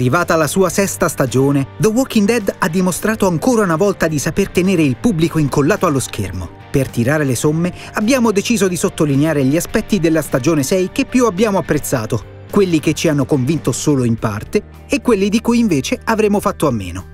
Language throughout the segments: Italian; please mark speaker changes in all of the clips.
Speaker 1: Arrivata la sua sesta stagione, The Walking Dead ha dimostrato ancora una volta di saper tenere il pubblico incollato allo schermo. Per tirare le somme, abbiamo deciso di sottolineare gli aspetti della stagione 6 che più abbiamo apprezzato, quelli che ci hanno convinto solo in parte e quelli di cui invece avremmo fatto a meno.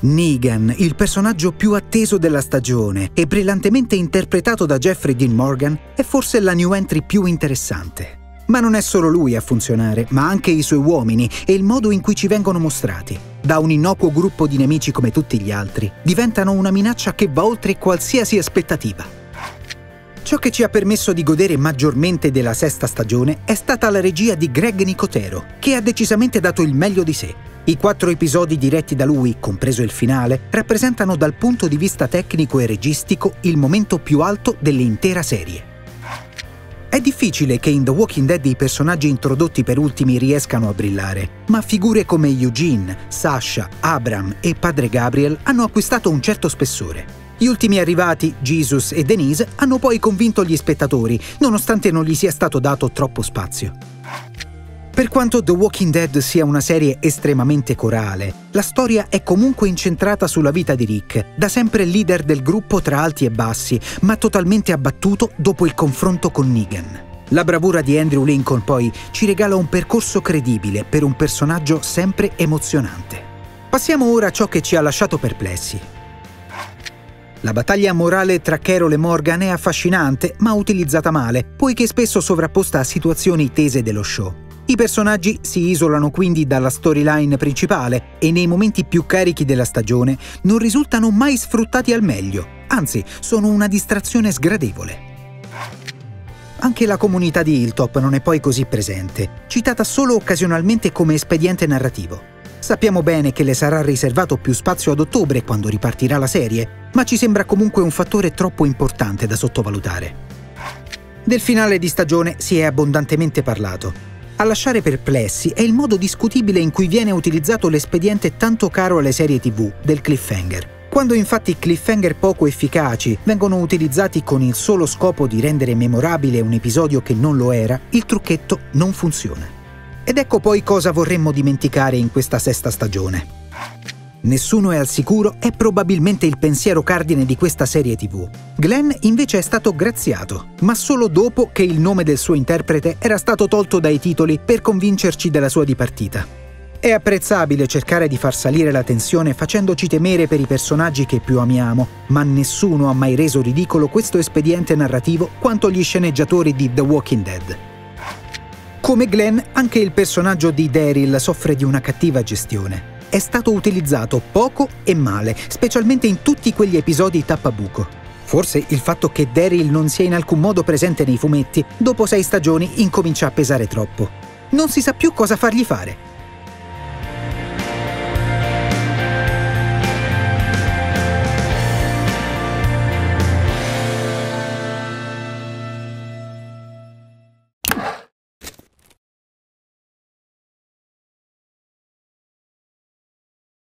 Speaker 1: Negan, il personaggio più atteso della stagione e brillantemente interpretato da Jeffrey Dean Morgan, è forse la new entry più interessante. Ma non è solo lui a funzionare, ma anche i suoi uomini e il modo in cui ci vengono mostrati. Da un innocuo gruppo di nemici come tutti gli altri, diventano una minaccia che va oltre qualsiasi aspettativa. Ciò che ci ha permesso di godere maggiormente della sesta stagione è stata la regia di Greg Nicotero, che ha decisamente dato il meglio di sé. I quattro episodi diretti da lui, compreso il finale, rappresentano dal punto di vista tecnico e registico il momento più alto dell'intera serie. È difficile che in The Walking Dead i personaggi introdotti per ultimi riescano a brillare, ma figure come Eugene, Sasha, Abram e Padre Gabriel hanno acquistato un certo spessore. Gli ultimi arrivati, Jesus e Denise, hanno poi convinto gli spettatori, nonostante non gli sia stato dato troppo spazio. Per quanto The Walking Dead sia una serie estremamente corale, la storia è comunque incentrata sulla vita di Rick, da sempre leader del gruppo tra alti e bassi, ma totalmente abbattuto dopo il confronto con Negan. La bravura di Andrew Lincoln poi ci regala un percorso credibile per un personaggio sempre emozionante. Passiamo ora a ciò che ci ha lasciato perplessi. La battaglia morale tra Carol e Morgan è affascinante, ma utilizzata male, poiché spesso sovrapposta a situazioni tese dello show. I personaggi si isolano quindi dalla storyline principale e nei momenti più carichi della stagione non risultano mai sfruttati al meglio, anzi sono una distrazione sgradevole. Anche la comunità di Hilltop non è poi così presente, citata solo occasionalmente come espediente narrativo. Sappiamo bene che le sarà riservato più spazio ad ottobre quando ripartirà la serie, ma ci sembra comunque un fattore troppo importante da sottovalutare. Del finale di stagione si è abbondantemente parlato, a lasciare perplessi è il modo discutibile in cui viene utilizzato l'espediente tanto caro alle serie TV del cliffhanger. Quando infatti cliffhanger poco efficaci vengono utilizzati con il solo scopo di rendere memorabile un episodio che non lo era, il trucchetto non funziona. Ed ecco poi cosa vorremmo dimenticare in questa sesta stagione. Nessuno è al sicuro è probabilmente il pensiero cardine di questa serie tv. Glenn invece è stato graziato, ma solo dopo che il nome del suo interprete era stato tolto dai titoli per convincerci della sua dipartita. È apprezzabile cercare di far salire la tensione facendoci temere per i personaggi che più amiamo, ma nessuno ha mai reso ridicolo questo espediente narrativo quanto gli sceneggiatori di The Walking Dead. Come Glenn, anche il personaggio di Daryl soffre di una cattiva gestione è stato utilizzato poco e male, specialmente in tutti quegli episodi tappabuco. Forse il fatto che Daryl non sia in alcun modo presente nei fumetti, dopo sei stagioni incomincia a pesare troppo. Non si sa più cosa fargli fare.